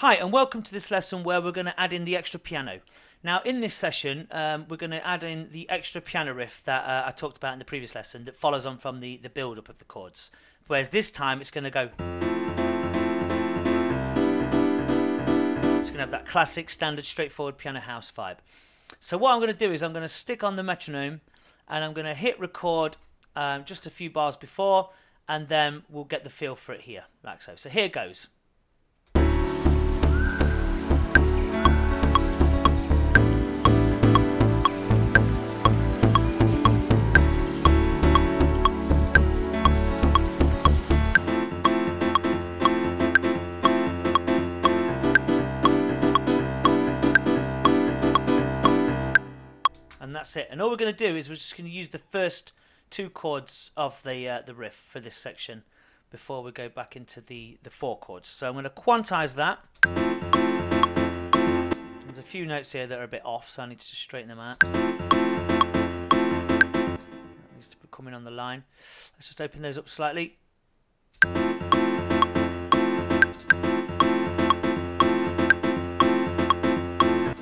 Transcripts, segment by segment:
Hi, and welcome to this lesson where we're going to add in the extra piano. Now, in this session, um, we're going to add in the extra piano riff that uh, I talked about in the previous lesson that follows on from the, the build up of the chords. Whereas this time it's going to go. It's going to have that classic, standard, straightforward piano house vibe. So, what I'm going to do is I'm going to stick on the metronome and I'm going to hit record um, just a few bars before, and then we'll get the feel for it here, like so. So, here goes. That's it. And all we're going to do is we're just going to use the first two chords of the uh, the riff for this section before we go back into the the four chords. So I'm going to quantize that. There's a few notes here that are a bit off, so I need to just straighten them out. That needs to be coming on the line. Let's just open those up slightly.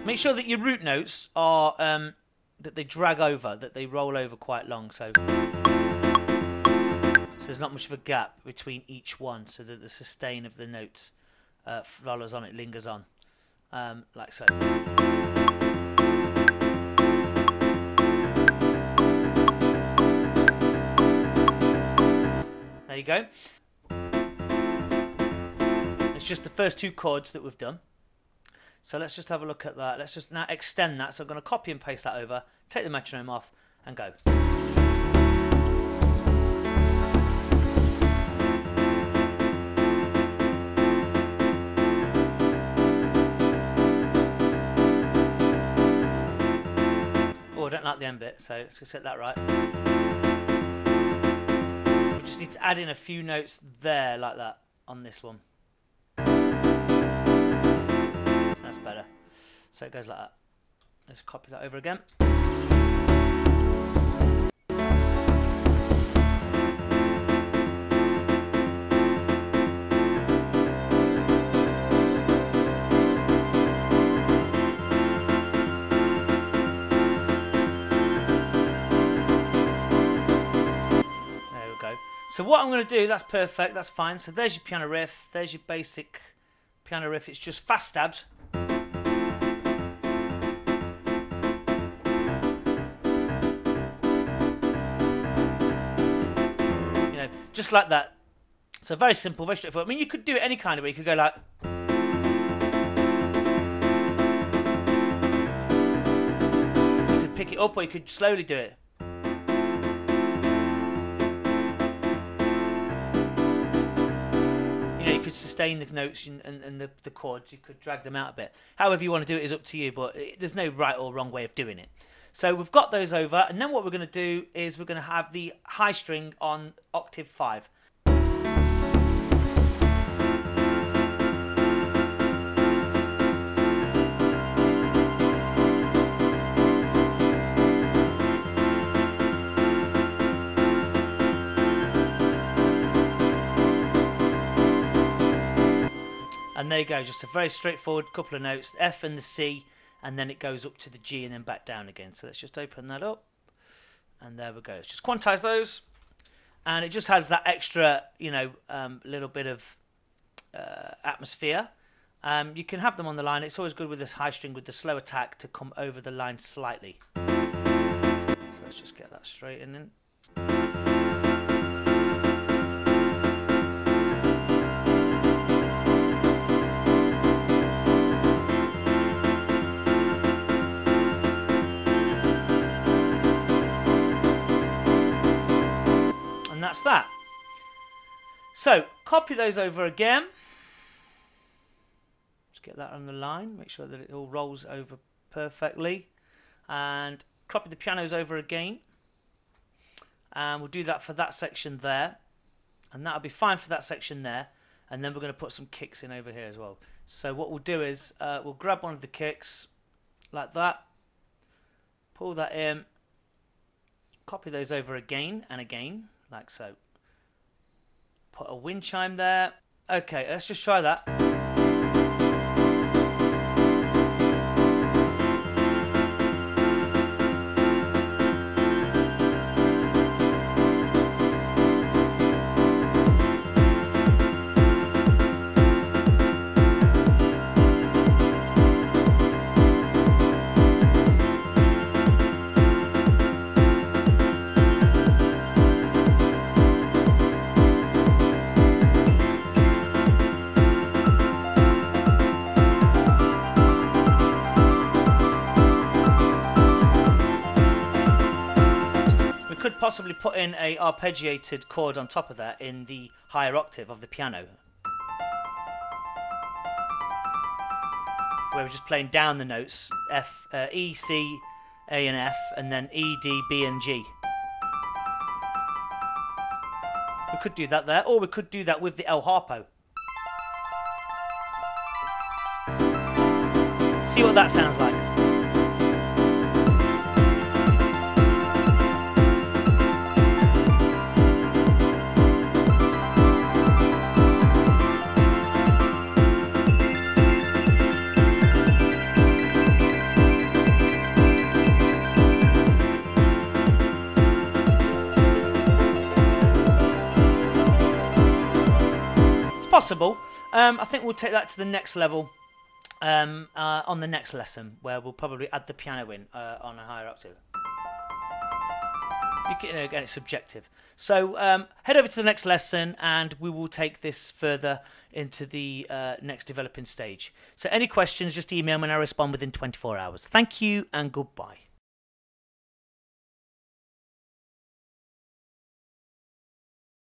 Make sure that your root notes are um, that they drag over, that they roll over quite long. So, so there's not much of a gap between each one, so that the sustain of the notes uh, follows on, it lingers on, um, like so. There you go. It's just the first two chords that we've done. So let's just have a look at that. Let's just now extend that. So I'm going to copy and paste that over, take the metronome off, and go. Oh, I don't like the end bit, so let's just set that right. We just need to add in a few notes there, like that, on this one. Better. So it goes like that. Let's copy that over again. There we go. So what I'm going to do, that's perfect, that's fine. So there's your piano riff, there's your basic piano riff. It's just fast stabs. Just like that. So very simple, very straightforward. I mean, you could do it any kind of way. You could go like. You could pick it up, or you could slowly do it. you know, you could sustain the notes and, and, and the, the chords. You could drag them out a bit. However you want to do it is up to you, but it, there's no right or wrong way of doing it. So we've got those over, and then what we're going to do is we're going to have the high string on octave five. And there you go, just a very straightforward couple of notes, F and the C, and then it goes up to the G and then back down again. So let's just open that up, and there we go. Let's just quantize those, and it just has that extra, you know, um, little bit of uh, atmosphere. Um, you can have them on the line. It's always good with this high string with the slow attack to come over the line slightly. So let's just get that straight in. So, copy those over again. Just get that on the line, make sure that it all rolls over perfectly. And copy the pianos over again. And we'll do that for that section there. And that'll be fine for that section there. And then we're going to put some kicks in over here as well. So what we'll do is uh, we'll grab one of the kicks like that. Pull that in. Copy those over again and again, like so. Put a wind chime there. Okay, let's just try that. Possibly put in a arpeggiated chord on top of that in the higher octave of the piano. Where we're just playing down the notes F, uh, E, C, A, and F, and then E, D, B, and G. We could do that there, or we could do that with the El Harpo. See what that sounds like. Possible. Um, I think we'll take that to the next level um, uh, on the next lesson, where we'll probably add the piano in uh, on a higher octave. You again, it's subjective. So um, head over to the next lesson, and we will take this further into the uh, next developing stage. So any questions, just email me, and I'll respond within 24 hours. Thank you, and goodbye.